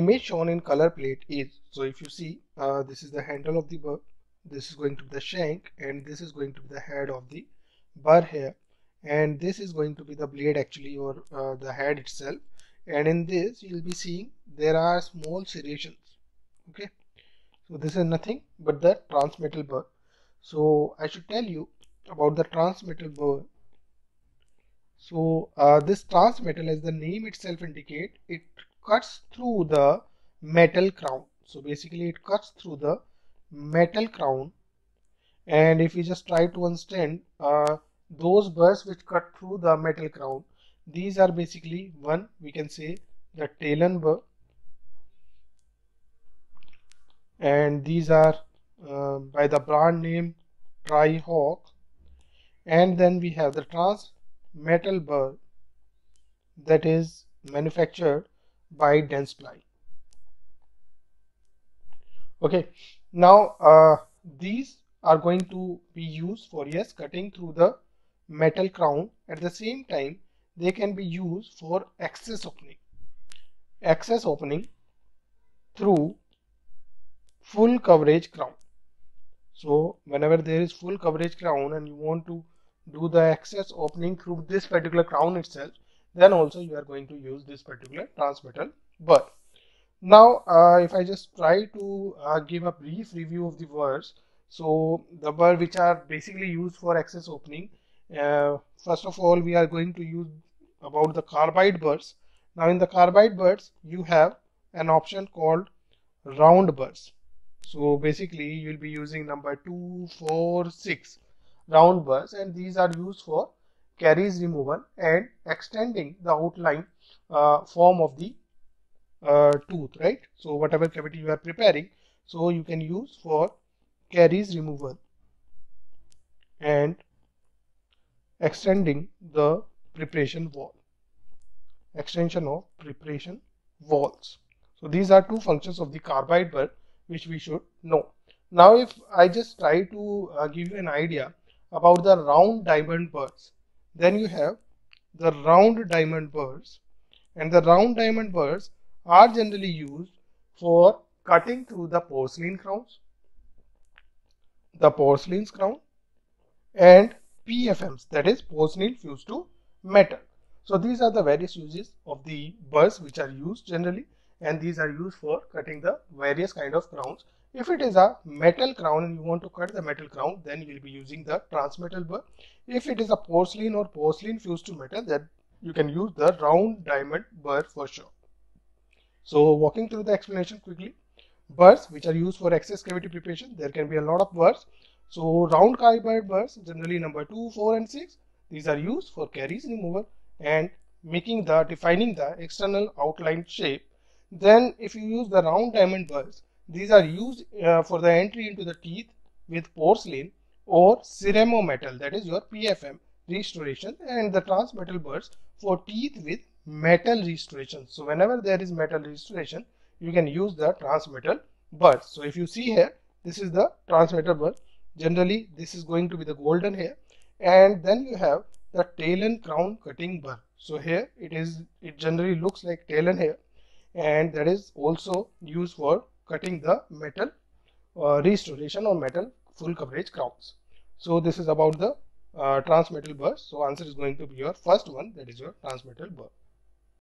image shown in color plate is so if you see uh, this is the handle of the burr this is going to be the shank and this is going to be the head of the burr here. And this is going to be the blade actually or uh, the head itself. And in this you'll be seeing there are small serrations. Okay? So this is nothing but the transmetal burr so I should tell you about the transmetal burr so uh, this transmetal as the name itself indicate it cuts through the metal crown. So basically it cuts through the metal crown. And if you just try to understand uh, those burrs which cut through the metal crown these are basically one we can say the talon burr. And these are uh, by the brand name Tri-Hawk and then we have the trans metal burr that is manufactured by Dentsply okay. Now uh, these are going to be used for yes cutting through the metal crown. At the same time they can be used for access opening. Access opening through full coverage crown. So whenever there is full coverage crown and you want to do the access opening through this particular crown itself then also you are going to use this particular transmetal burr now uh, if I just try to uh, give a brief review of the burrs so the burr which are basically used for access opening uh, first of all we are going to use about the carbide burrs now in the carbide burrs you have an option called round burrs so basically you will be using number 2 4 6 round burrs and these are used for caries removal and extending the outline uh, form of the uh, tooth right? So whatever cavity you are preparing so you can use for caries removal and extending the preparation wall extension of preparation walls. So these are two functions of the carbide burr which we should know. Now if i just try to uh, give you an idea about the round diamond burrs then you have the round diamond burrs and the round diamond burrs are generally used for cutting through the porcelain crowns, the porcelain crown and PFMs that is porcelain fused to metal. So these are the various uses of the burrs which are used generally and these are used for cutting the various kind of crowns. If it is a metal crown and you want to cut the metal crown then you will be using the transmetal burr. If it is a porcelain or porcelain fused to metal then you can use the round diamond burr for sure. So walking through the explanation quickly, burrs which are used for access cavity preparation, there can be a lot of burrs. So round carbide burrs, generally number 2, 4 and 6, these are used for caries removal and making the defining the external outline shape. Then if you use the round diamond burrs, these are used uh, for the entry into the teeth with porcelain or ceramo metal that is your PFM restoration and the transmetal burrs for teeth with metal restoration. So whenever there is metal restoration, you can use the transmetal burr. So if you see here, this is the transmetal burr. Generally, this is going to be the golden hair And then you have the Talon crown cutting burr. So here it is, it generally looks like tail and hair And that is also used for cutting the metal uh, restoration or metal full coverage crowns. So this is about the uh, transmetal burr. So answer is going to be your first one that is your transmetal burr.